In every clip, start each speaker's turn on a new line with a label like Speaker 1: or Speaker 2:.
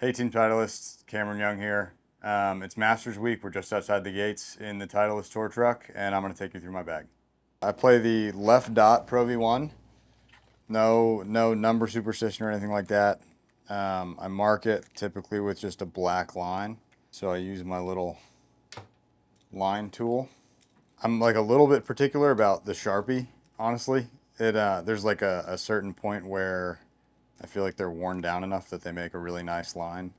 Speaker 1: Hey Team Titleists, Cameron Young here. Um, it's Masters Week. We're just outside the gates in the Titleist tour truck, and I'm going to take you through my bag. I play the left dot Pro V1. No, no number superstition or anything like that. Um, I mark it typically with just a black line. So I use my little line tool. I'm like a little bit particular about the Sharpie, honestly. It uh, There's like a, a certain point where I feel like they're worn down enough that they make a really nice line.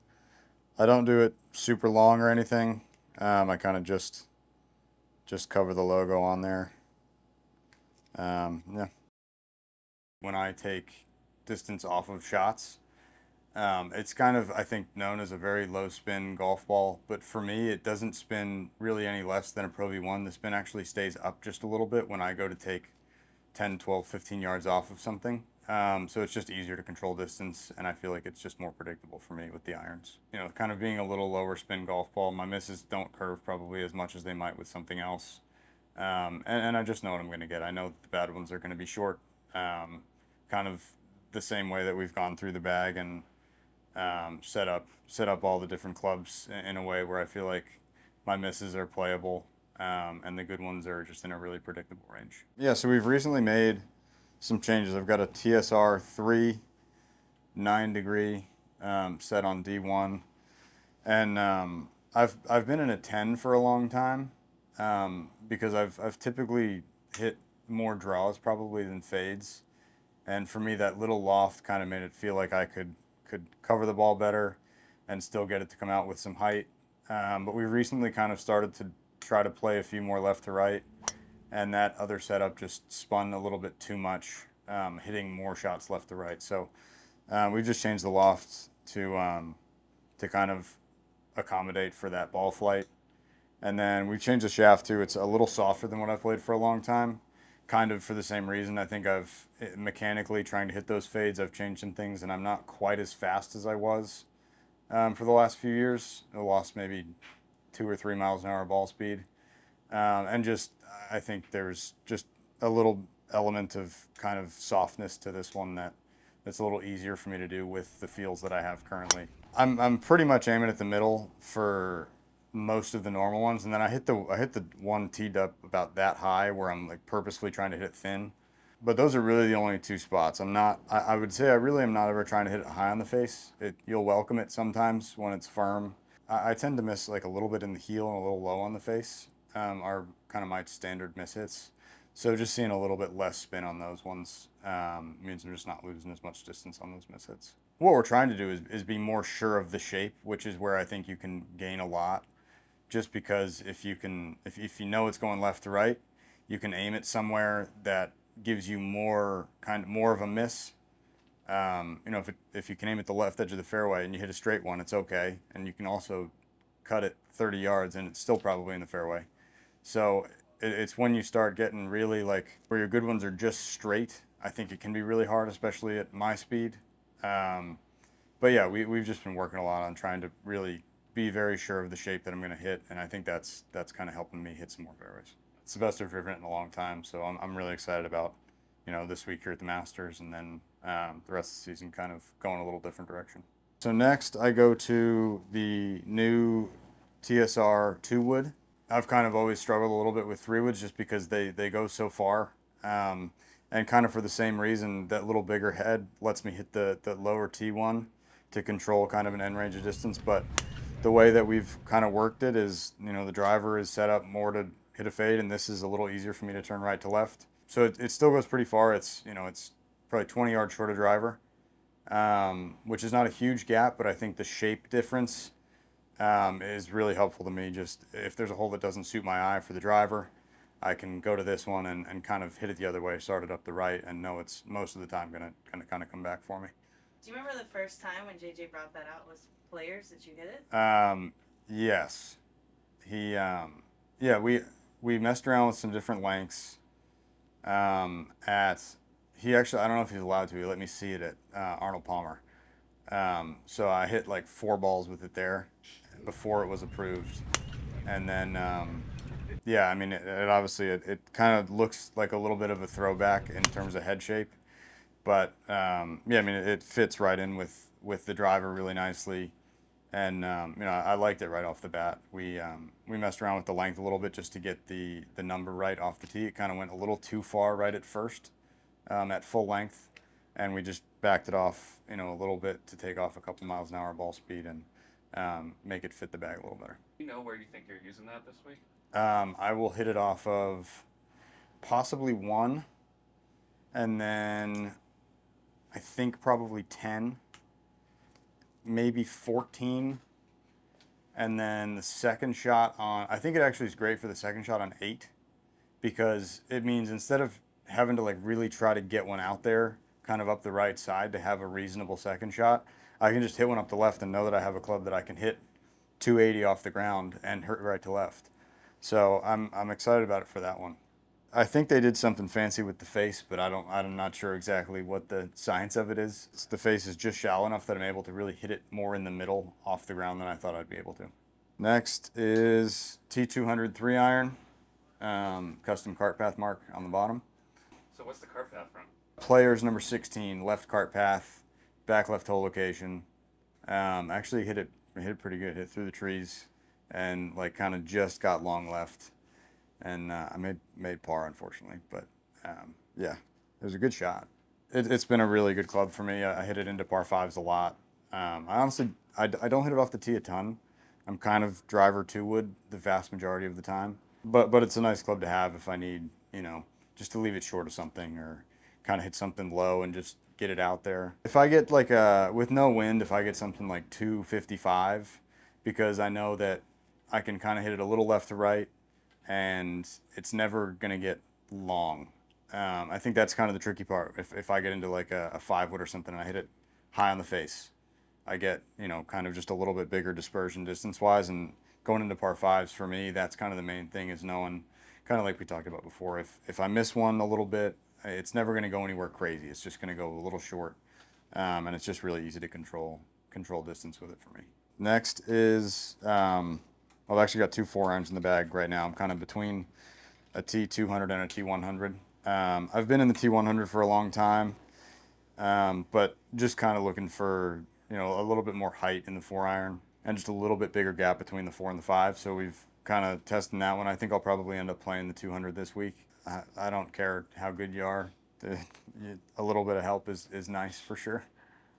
Speaker 1: I don't do it super long or anything. Um, I kind of just just cover the logo on there. Um, yeah. When I take distance off of shots, um, it's kind of, I think, known as a very low spin golf ball, but for me, it doesn't spin really any less than a Pro V1. The spin actually stays up just a little bit when I go to take 10, 12, 15 yards off of something. Um, so it's just easier to control distance, and I feel like it's just more predictable for me with the irons. You know, kind of being a little lower spin golf ball, my misses don't curve probably as much as they might with something else. Um, and, and, I just know what I'm going to get. I know the bad ones are going to be short, um, kind of the same way that we've gone through the bag and um, set up set up all the different clubs in, a way where I feel like my misses are playable um, and the good ones are just in a really predictable range. Yeah, so we've recently made some changes. I've got a TSR 3 9 degree um, set on D1 and um, I've, I've been in a 10 for a long time um, because I've, I've typically hit more draws probably than fades and for me that little loft kind of made it feel like I could could cover the ball better and still get it to come out with some height. Um, but we recently kind of started to try to play a few more left to right, and that other setup just spun a little bit too much, um, hitting more shots left to right. So uh, we've just changed the loft to um, to kind of accommodate for that ball flight. And then we've changed the shaft too. It's a little softer than what I've played for a long time kind of for the same reason. I think I've eh, mechanically trying to hit those fades. I've changed some things, and I'm not quite as fast as I was um, for the last few years. I lost maybe two or three miles an hour ball speed, um, and just I think there's just a little element of kind of softness to this one that that's a little easier for me to do with the feels that I have currently. I'm I'm pretty much aiming at the middle for most of the normal ones, and then I hit the I hit the one teed up about that high where I'm like purposefully trying to hit it thin. But those are really the only two spots. I'm not. I, I would say I really am not ever trying to hit it high on the face. It you'll welcome it sometimes when it's firm. I, I tend to miss like a little bit in the heel and a little low on the face. Um, are kind of my standard miss hits. So just seeing a little bit less spin on those ones um, means I'm just not losing as much distance on those miss hits. What we're trying to do is, is be more sure of the shape, which is where I think you can gain a lot just because if you can if, if you know it's going left to right you can aim it somewhere that gives you more kind of more of a miss um, you know if, it, if you can aim at the left edge of the fairway and you hit a straight one it's okay and you can also cut it 30 yards and it's still probably in the fairway so it, it's when you start getting really like where your good ones are just straight i think it can be really hard especially at my speed um, but yeah we, we've just been working a lot on trying to really be very sure of the shape that I'm going to hit, and I think that's that's kind of helping me hit some more fairways. It's the best I've driven it in a long time, so I'm, I'm really excited about you know this week here at the Masters, and then um, the rest of the season kind of going a little different direction. So next, I go to the new TSR two wood. I've kind of always struggled a little bit with three woods just because they they go so far. Um, and kind of for the same reason, that little bigger head lets me hit the, the lower T1 to control kind of an end range of distance. But the way that we've kind of worked it is, you know, the driver is set up more to hit a fade, and this is a little easier for me to turn right to left. So it, it still goes pretty far. It's, you know, it's probably 20 yards short of driver, um, which is not a huge gap, but I think the shape difference um, is really helpful to me. Just if there's a hole that doesn't suit my eye for the driver, I can go to this one and, and kind of hit it the other way, start it up the right, and know it's most of the time going to kind of kind of come back for me.
Speaker 2: Do you remember the first time when JJ brought that out? Was players? Did you hit it?
Speaker 1: Um, yes. He, um, yeah, we we messed around with some different lengths. Um, at he actually, I don't know if he's allowed to. He let me see it at uh, Arnold Palmer. Um, so I hit like four balls with it there before it was approved, and then um, yeah, I mean, it, it obviously it, it kind of looks like a little bit of a throwback in terms of head shape, but um, yeah, I mean, it, it fits right in with with the driver really nicely. and um, you know I, liked it right off the bat. We um, we messed around with the length a little bit just to get the the number right off the tee. It kind of went a little too far right at first, um, at full length, and we just backed it off you know a little bit to take off a couple miles an hour ball speed and um, make it fit the bag a little better.
Speaker 3: You know where you think you're using that this week?
Speaker 1: Um, I will hit it off of possibly one, and then I think probably 10, maybe 14. And then the second shot on, I think it actually is great for the second shot on eight because it means instead of having to like really try to get one out there kind of up the right side to have a reasonable second shot, I can just hit one up the left and know that I have a club that I can hit 280 off the ground and hurt right to left. So I'm, I'm excited about it for that one. I think they did something fancy with the face, but I don't. I'm not sure exactly what the science of it is. The face is just shallow enough that I'm able to really hit it more in the middle off the ground than I thought I'd be able to. Next is T200 three iron, um, custom cart path mark on the bottom.
Speaker 3: So what's the cart path from?
Speaker 1: Players number 16, left cart path, back left hole location. Um, actually hit it hit it pretty good. Hit through the trees, and like kind of just got long left and uh, I made made par unfortunately, but um, yeah, it was a good shot. It, has been a really good club for me. I, I, hit it into par fives a lot. Um, I honestly I, I don't hit it off the tee a ton. I'm kind of driver two wood the vast majority of the time, but but it's a nice club to have if I need you know just to leave it short of something or kind of hit something low and just get it out there. If I get like a with no wind, if I get something like 255, because I know that I can kind of hit it a little left to right and it's never going to get long. Um, I think that's kind of the tricky part. If, if I get into like a, a five wood or something and I hit it high on the face, I get, you know, kind of just a little bit bigger dispersion distance wise. And going into par fives for me, that's kind of the main thing is knowing, kind of like we talked about before, if, if I miss one a little bit, it's never going to go anywhere crazy. It's just going to go a little short. Um, and it's just really easy to control control distance with it for me. Next is um, I've actually got two four irons in the bag right now. I'm kind of between a T200 and a T100. Um, I've been in the T100 for a long time, um, but just kind of looking for you know a little bit more height in the four iron and just a little bit bigger gap between the four and the five. So we've kind of testing that one. I think I'll probably end up playing the 200 this week. I, I don't care how good you are. a little bit of help is, is nice for sure.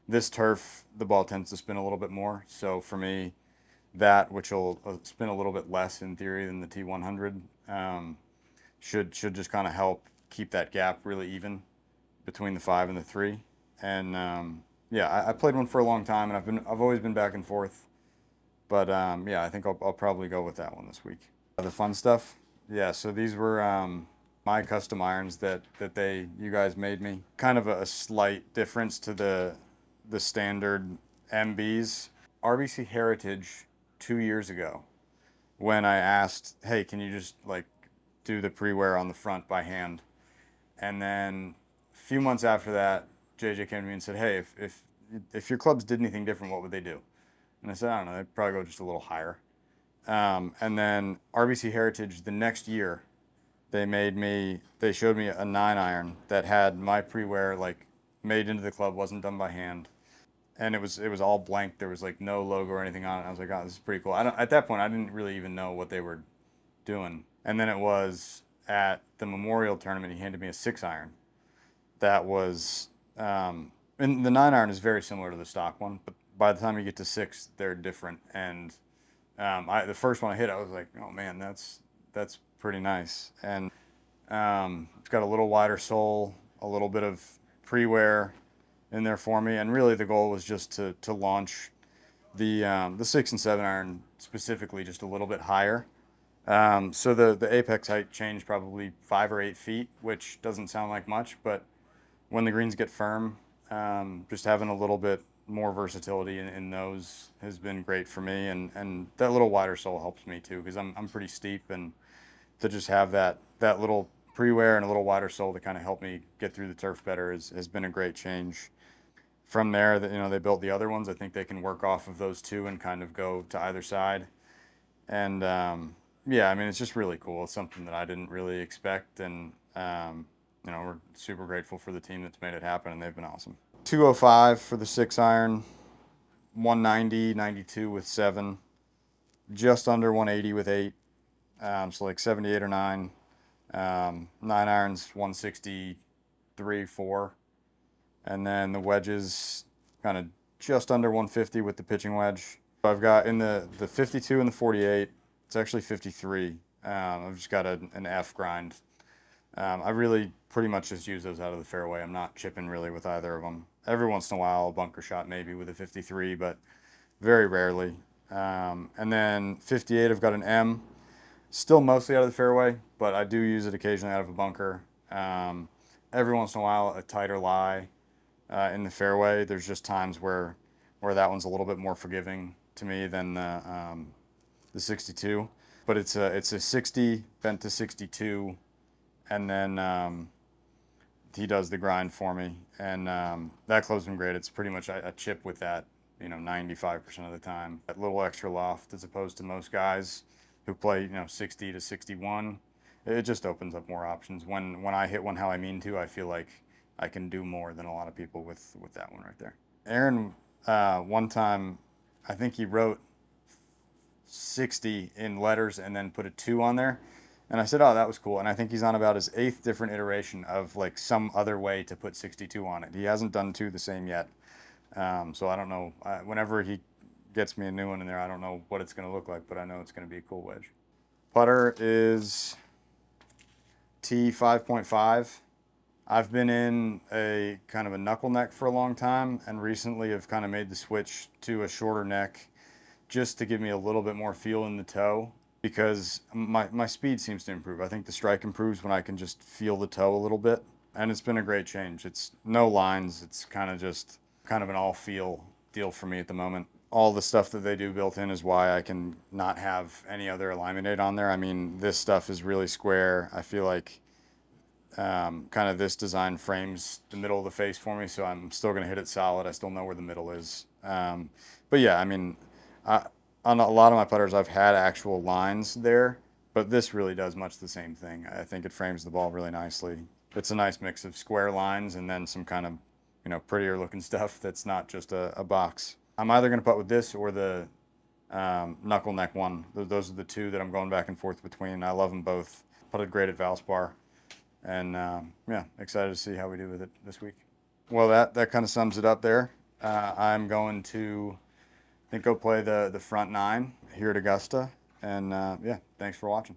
Speaker 1: This turf, the ball tends to spin a little bit more. So for me, that, which will uh, spin a little bit less in theory than the T100, um, should should just kind of help keep that gap really even between the five and the three. And um, yeah, I, I, played one for a long time, and I've been I've always been back and forth. But um, yeah, I think I'll, I'll probably go with that one this week. The fun stuff, yeah. So these were um, my custom irons that that they you guys made me. Kind of a, a slight difference to the the standard MBs. RBC Heritage two years ago when I asked, hey, can you just like do the pre-wear on the front by hand? And then a few months after that, JJ came to me and said, hey, if, if, if your clubs did anything different, what would they do? And I said, I don't know, they'd probably go just a little higher. Um, and then RBC Heritage the next year, they made me, they showed me a nine iron that had my pre-wear like made into the club, wasn't done by hand and it was it was all blank. There was like no logo or anything on it. I was like, oh, this is pretty cool. I don't, at that point, I didn't really even know what they were doing. And then it was at the Memorial tournament. He handed me a six iron. That was, um, and the nine iron is very similar to the stock one, but by the time you get to six, they're different. And um, I, the first one I hit, I was like, oh man, that's that's pretty nice. And um, it's got a little wider sole, a little bit of pre-wear in there for me. And really, the goal was just to to launch the um, the six and seven iron specifically just a little bit higher. Um, so the the apex height changed probably five or eight feet, which doesn't sound like much, but when the greens get firm, um, just having a little bit more versatility in, in, those has been great for me, and and that little wider sole helps me too because I'm I'm pretty steep, and to just have that that little pre-wear and a little wider sole to kind of help me get through the turf better has, has been a great change. From there that you know they built the other ones. I think they can work off of those two and kind of go to either side. And um, yeah i mean it's just really cool. It's something that i didn't really expect and um, you know we're super grateful for the team that's made it happen and they've been awesome. 205 for the six iron 190, 92 with seven, just under 180 with eight. Um, so like 78 or nine. Um, nine irons, 163, four. And then the wedges, kind of just under 150 with the pitching wedge. I've got in the, the 52 and the 48, it's actually 53. Um, I've just got a, an F grind. Um, I really pretty much just use those out of the fairway. I'm not chipping really with either of them. Every once in a while, a bunker shot maybe with a 53, but very rarely. Um, and then 58, I've got an M. Still mostly out of the fairway, but I do use it occasionally out of a bunker. Um, every once in a while, a tighter lie uh, in the fairway. There's just times where where that one's a little bit more forgiving to me than the um, the 62. But it's a it's a 60 bent to 62, and then um, he does the grind for me, and um, that club's great. It's pretty much a, a chip with that, you know, 95% of the time. That little extra loft as opposed to most guys who play, you know, 60 to 61. It just opens up more options. When when I hit one how I mean to, I feel like I can do more than a lot of people with with that one right there. Aaron, uh, one time, I think he wrote 60 in letters and then put a two on there. And I said, oh, that was cool. And I think he's on about his eighth different iteration of like some other way to put 62 on it. He hasn't done two the same yet. Um, so I don't know. Uh, whenever he gets me a new one in there, I don't know what it's going to look like, but I know it's going to be a cool wedge. Putter is T5.5. I've been in a kind of a knuckle neck for a long time and recently have kind of made the switch to a shorter neck just to give me a little bit more feel in the toe because my, my speed seems to improve. I think the strike improves when I can just feel the toe a little bit. And it's been a great change. It's no lines. It's kind of just kind of an all feel deal for me at the moment. All the stuff that they do built in is why I can not have any other alignment aid on there. I mean, this stuff is really square. I feel like um, kind of this design frames the middle of the face for me, so I'm still going to hit it solid. I still know where the middle is. Um, but yeah, I mean, I, on a lot of my putters, I've had actual lines there, but this really does much the same thing. I think it frames the ball really nicely. It's a nice mix of square lines and then some kind of, you know, prettier looking stuff that's not just a, a box. I'm either going to putt with this or the um, knuckle neck one. Those are the two that I'm going back and forth between. I love them both. Putted great at Valspar. And um, yeah, excited to see how we do with it this week. Well, that, that kind of sums it up there. Uh, I'm going to I think go play the, the front nine here at Augusta. And uh, yeah, thanks for watching.